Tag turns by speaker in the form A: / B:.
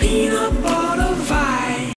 A: peanut butter.